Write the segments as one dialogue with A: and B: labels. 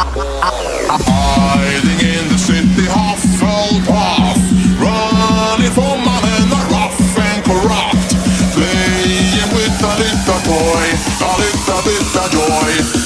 A: Hiding in the city, Hufflepuff, running from money, rough and corrupt, playing with a little boy, a little bit of joy.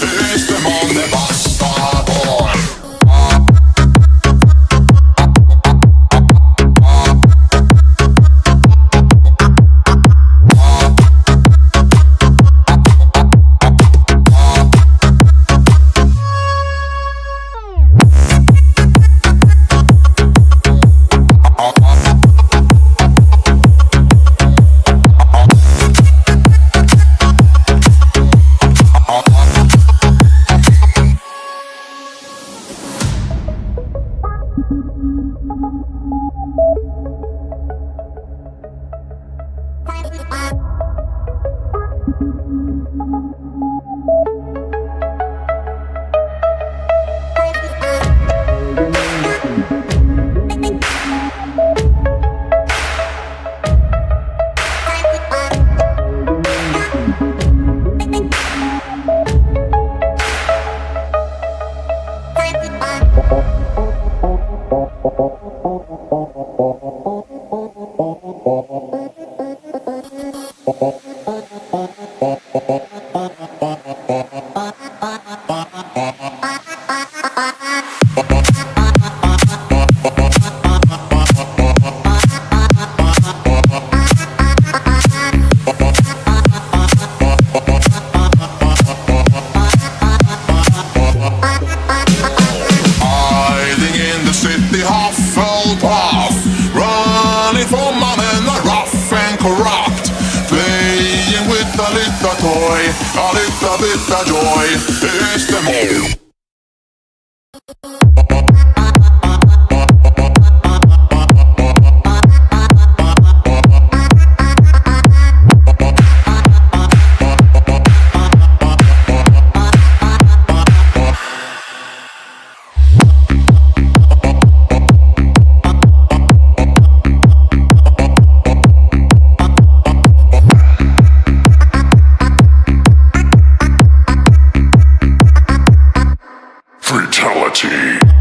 A: Hiding your mom in rough and corrupt Playing with a little toy A little bit of joy is the most. reality.